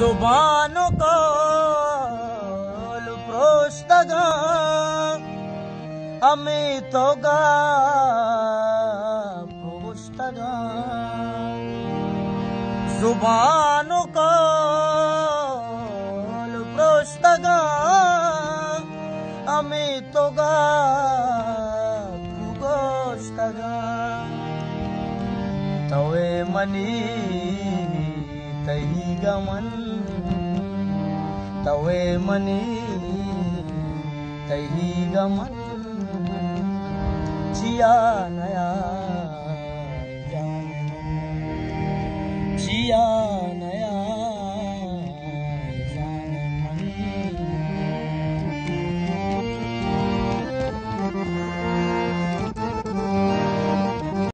জুবান call প্রশ্ন আমি তো গা জুবান কল প্রশ্ন আমি তো গা তবে মনি गमन तवे मनी तही गमन जिया नया